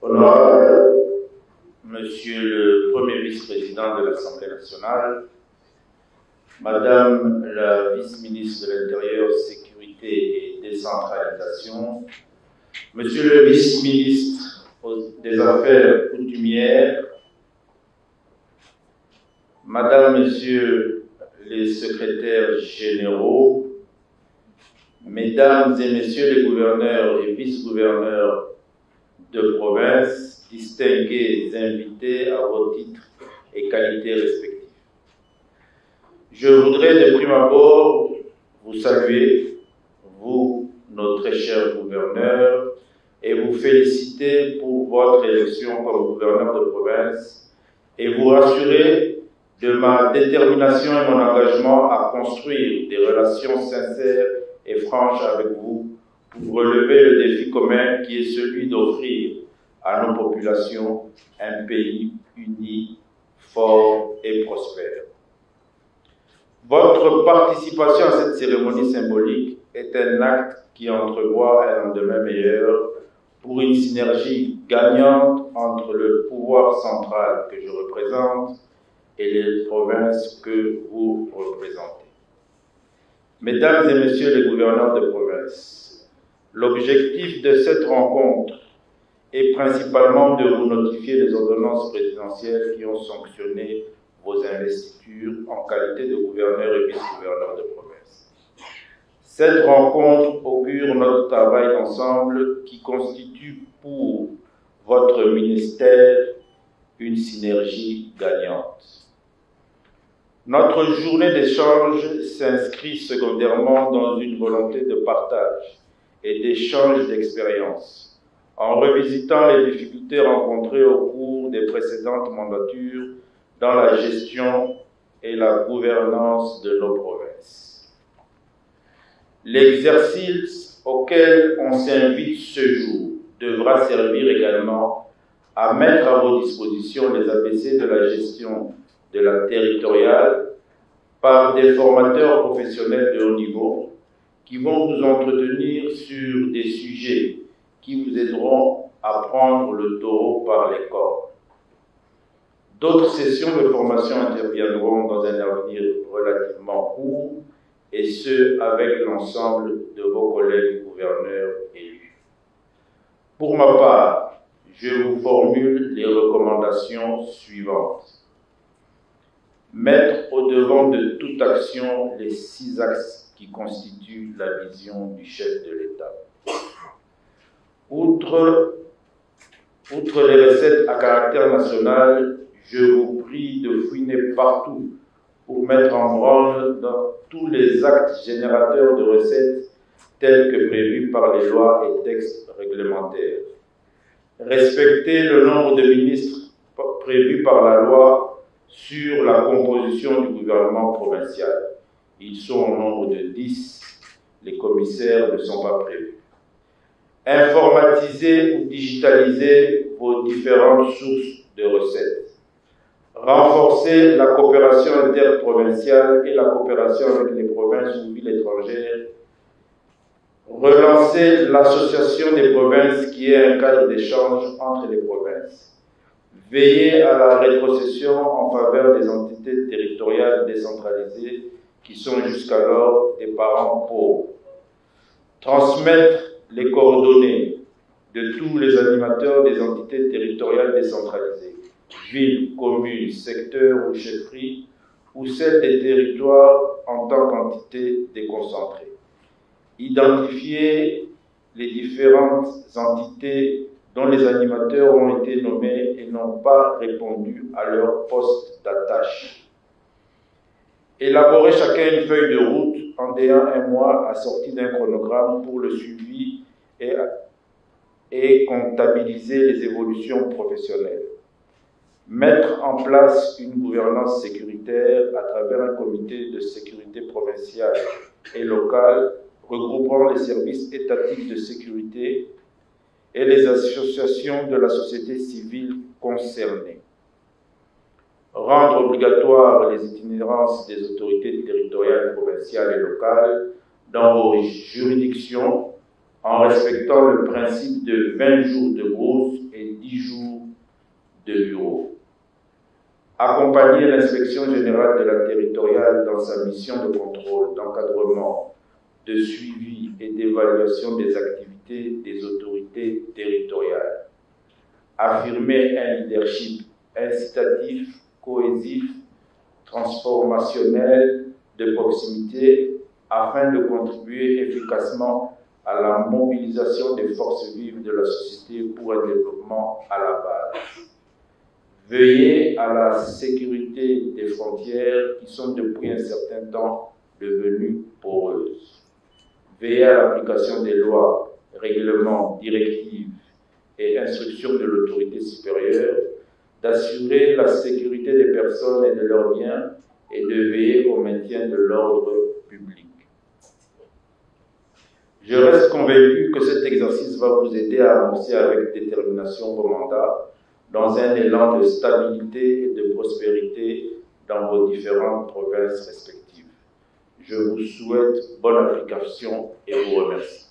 Honorable Monsieur le Premier vice-président de l'Assemblée nationale, Madame la vice-ministre de l'Intérieur, Sécurité et Décentralisation, Monsieur le vice-ministre des Affaires coutumières, Madame, Messieurs les secrétaires généraux, Mesdames et Messieurs les gouverneurs et vice-gouverneurs de province, distingués invités à vos titres et qualités respectifs. Je voudrais de prime abord vous saluer, vous, nos très chers gouverneurs, et vous féliciter pour votre élection comme gouverneur de province et vous rassurer de ma détermination et mon engagement à construire des relations sincères et franches avec vous relever le défi commun qui est celui d'offrir à nos populations un pays uni, fort et prospère. Votre participation à cette cérémonie symbolique est un acte qui entrevoit un lendemain meilleur pour une synergie gagnante entre le pouvoir central que je représente et les provinces que vous représentez. Mesdames et Messieurs les gouverneurs de province, l'objectif de cette rencontre est principalement de vous notifier les ordonnances présidentielles qui ont sanctionné vos investitures en qualité de gouverneur et vice-gouverneur de province. Cette rencontre augure notre travail d'ensemble qui constitue pour votre ministère une synergie gagnante. Notre journée d'échange s'inscrit secondairement dans une volonté de partage et d'échange d'expériences, en revisitant les difficultés rencontrées au cours des précédentes mandatures dans la gestion et la gouvernance de nos provinces. L'exercice auquel on s'invite ce jour devra servir également à mettre à vos dispositions les ABC de la gestion de la territoriale par des formateurs professionnels de haut niveau qui vont vous entretenir sur des sujets qui vous aideront à prendre le taureau par les corps. D'autres sessions de formation interviendront dans un avenir relativement court, et ce, avec l'ensemble de vos collègues gouverneurs élus. Pour ma part, je vous formule les recommandations suivantes. Mettre au devant de toute action les six axes qui constituent la vision du chef de l'État. Outre, outre les recettes à caractère national, je vous prie de fouiner partout pour mettre en branle tous les actes générateurs de recettes tels que prévus par les lois et textes réglementaires. Respectez le nombre de ministres prévus par la loi sur la composition du gouvernement provincial. Ils sont au nombre de 10. Les commissaires ne sont pas prévus. Informatisez ou digitalisez vos différentes sources de recettes renforcer la coopération interprovinciale et la coopération avec les provinces ou villes étrangères, relancer l'association des provinces qui est un cadre d'échange entre les provinces, veiller à la rétrocession en faveur des entités territoriales décentralisées qui sont jusqu'alors des parents pauvres, transmettre les coordonnées de tous les animateurs des entités territoriales décentralisées villes, communes, secteurs ou chefferies, ou celles des territoires en tant qu'entité déconcentrée. Identifier les différentes entités dont les animateurs ont été nommés et n'ont pas répondu à leur poste d'attache. Élaborer chacun une feuille de route en déant un mois assorti d'un chronogramme pour le suivi et, et comptabiliser les évolutions professionnelles mettre en place une gouvernance sécuritaire à travers un comité de sécurité provinciale et locale regroupant les services étatiques de sécurité et les associations de la société civile concernées. Rendre obligatoire les itinérances des autorités territoriales, provinciales et locales dans vos juridictions en respectant le principe de 20 jours de brousse et 10 jours de bureau. Accompagner l'inspection générale de la territoriale dans sa mission de contrôle, d'encadrement, de suivi et d'évaluation des activités des autorités territoriales. Affirmer un leadership incitatif, cohésif, transformationnel, de proximité, afin de contribuer efficacement à la mobilisation des forces vives de la société pour un développement à la base. Veiller à la sécurité des frontières qui sont depuis un certain temps devenues poreuses. Veiller à l'application des lois, règlements, directives et instructions de l'autorité supérieure, d'assurer la sécurité des personnes et de leurs biens et de veiller au maintien de l'ordre public. Je reste convaincu que cet exercice va vous aider à avancer avec détermination vos mandats dans un élan de stabilité et de prospérité dans vos différentes provinces respectives. Je vous souhaite bonne application et vous remercie.